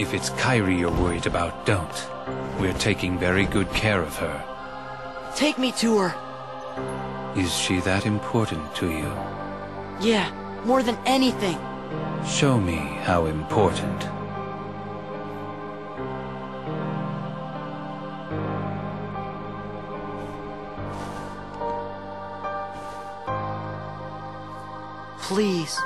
If it's Kairi you're worried about, don't. We're taking very good care of her. Take me to her. Is she that important to you? Yeah, more than anything. Show me how important. Please.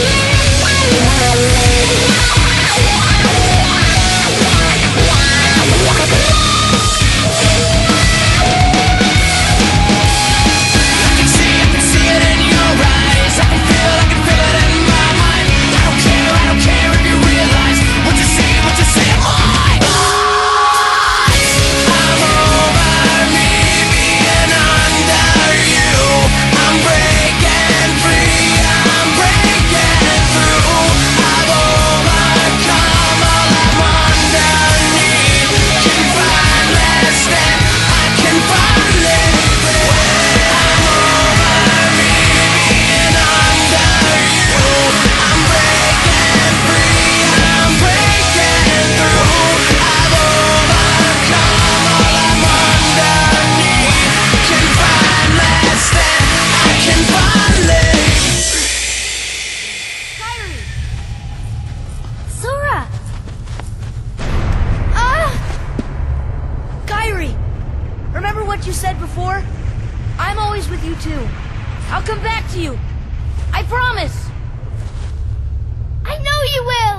Yeah. you said before? I'm always with you too. I'll come back to you. I promise. I know you will.